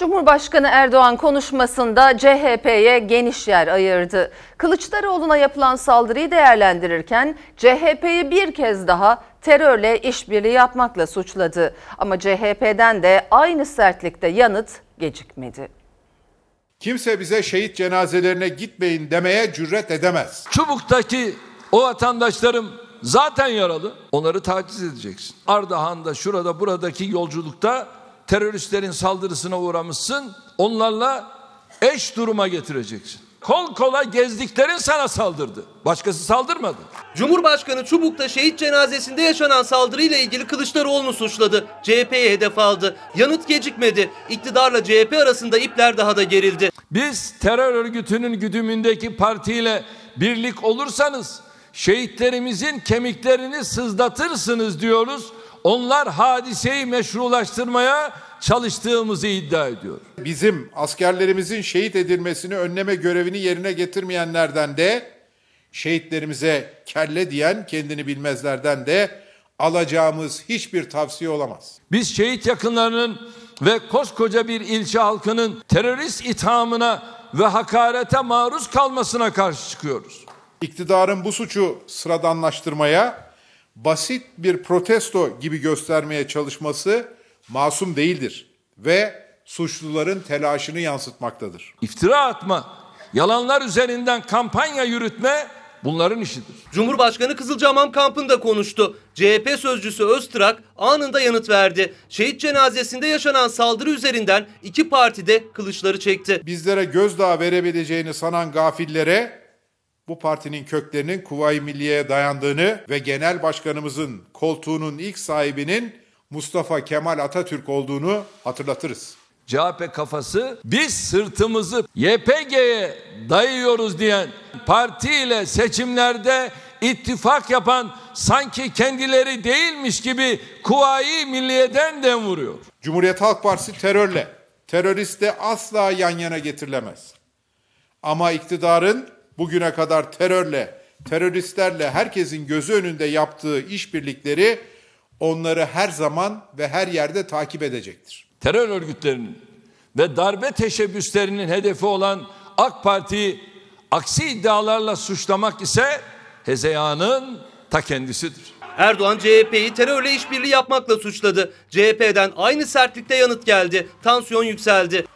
Cumhurbaşkanı Erdoğan konuşmasında CHP'ye geniş yer ayırdı. Kılıçdaroğlu'na yapılan saldırıyı değerlendirirken CHP'yi bir kez daha terörle işbirliği yapmakla suçladı. Ama CHP'den de aynı sertlikte yanıt gecikmedi. Kimse bize şehit cenazelerine gitmeyin demeye cüret edemez. Çubuk'taki o vatandaşlarım zaten yaralı. Onları taciz edeceksin. Ardahan'da, şurada, buradaki yolculukta teröristlerin saldırısına uğramışsın. Onlarla eş duruma getireceksin. Kol kola gezdiklerin sana saldırdı. Başkası saldırmadı. Cumhurbaşkanı Çubuk'ta şehit cenazesinde yaşanan saldırıyla ilgili Kılıçdaroğlu'nu suçladı. CHP'ye hedef aldı. Yanıt gecikmedi. İktidarla CHP arasında ipler daha da gerildi. Biz terör örgütünün güdümündeki partiyle birlik olursanız şehitlerimizin kemiklerini sızlatırsınız diyoruz. Onlar hadiseyi meşrulaştırmaya çalıştığımızı iddia ediyor. Bizim askerlerimizin şehit edilmesini önleme görevini yerine getirmeyenlerden de şehitlerimize kelle diyen kendini bilmezlerden de alacağımız hiçbir tavsiye olamaz. Biz şehit yakınlarının ve koskoca bir ilçe halkının terörist ithamına ve hakarete maruz kalmasına karşı çıkıyoruz. İktidarın bu suçu sıradanlaştırmaya, basit bir protesto gibi göstermeye çalışması masum değildir ve suçluların telaşını yansıtmaktadır. İftira atma, yalanlar üzerinden kampanya yürütme bunların işidir. Cumhurbaşkanı Kızılcahamam kampında konuştu. CHP sözcüsü Öztrak anında yanıt verdi. Şehit cenazesinde yaşanan saldırı üzerinden iki parti de kılıçları çekti. Bizlere gözdağı verebileceğini sanan gafillere bu partinin köklerinin Kuvayi Milliye'ye dayandığını ve genel başkanımızın koltuğunun ilk sahibinin Mustafa Kemal Atatürk olduğunu hatırlatırız. CHP kafası biz sırtımızı YPG'ye dayıyoruz diyen partiyle seçimlerde ittifak yapan sanki kendileri değilmiş gibi Kuvayi Milliye'den dem vuruyor. Cumhuriyet Halk Partisi terörle, teröristle asla yan yana getirilemez. Ama iktidarın bugüne kadar terörle, teröristlerle herkesin gözü önünde yaptığı işbirlikleri onları her zaman ve her yerde takip edecektir. Terör örgütlerinin ve darbe teşebbüslerinin hedefi olan AK Parti'yi aksi iddialarla suçlamak ise hezeyanın ta kendisidir. Erdoğan CHP'yi terörle işbirliği yapmakla suçladı. CHP'den aynı sertlikte yanıt geldi. Tansiyon yükseldi.